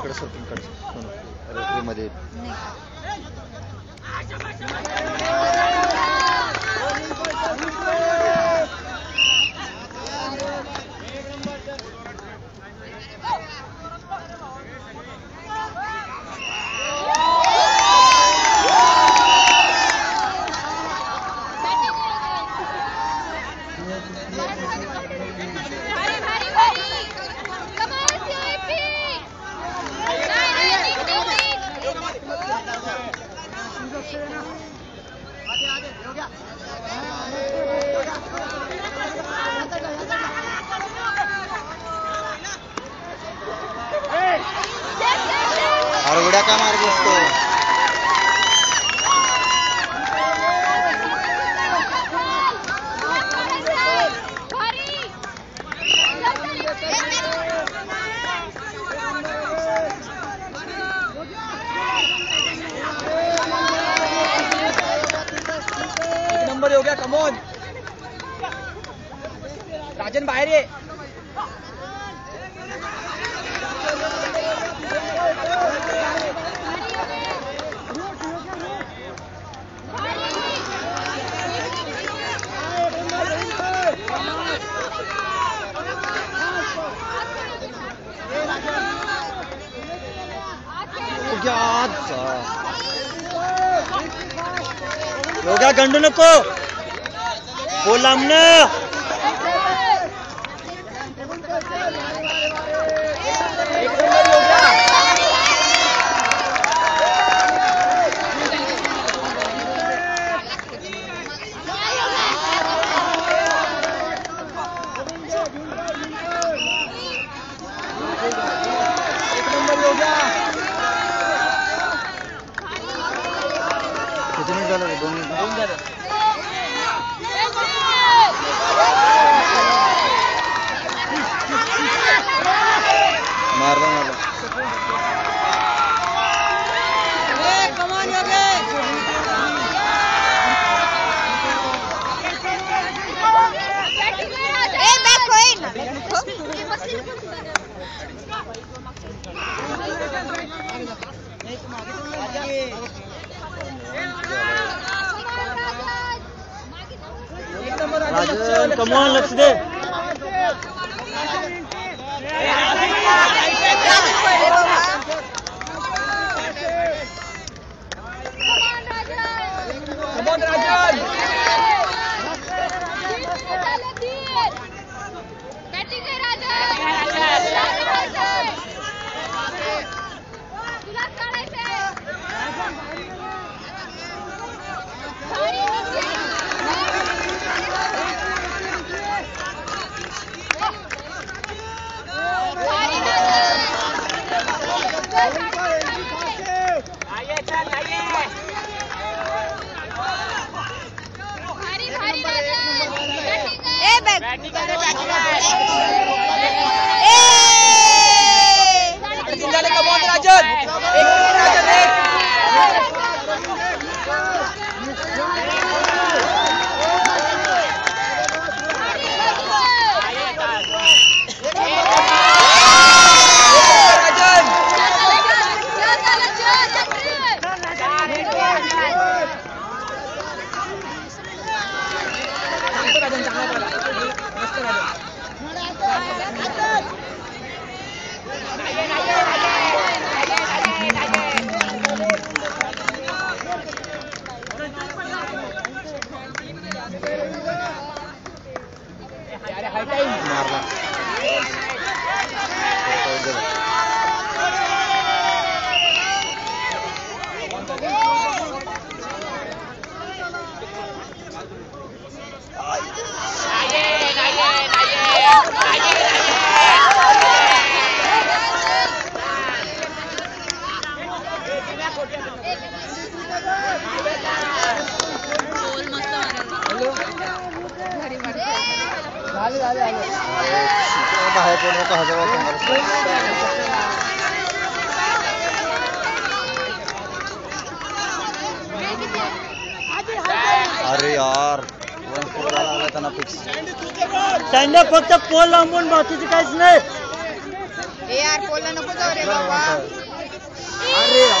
इकडे सरकून काढ रेफरीमध्ये भारी भारी अरे उड्या का मार बसतो एक हो गया कमोन राजन बाहेर ये योगा गंडू नको। बोल ಬಂದಲ್ಲ ಬಂದಲ್ಲ ಮಾರ್ದ एक नंबर राजन कमॉन लक्ष दे Marla. Ayen, ayen, ayen, ayen. बाहेर अरे यार त्यांना फिक्स फक्त पोल लांबून बाकीचं काहीच नाही यार बोलला नको जाऊ रे बाबा अरे यार.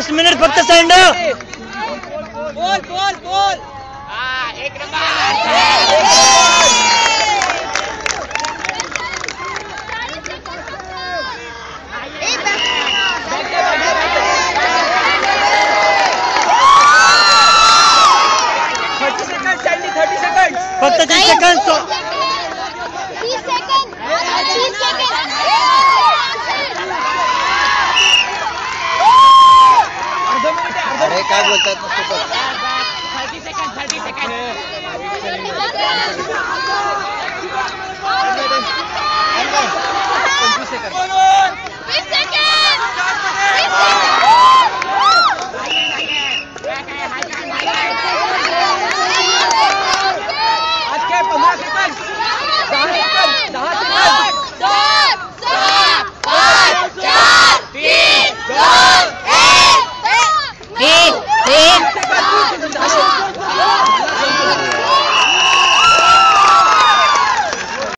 लास्ट मिनिट फक्त सँड। बोल फक्त तीस सेकंड как будет это наступать?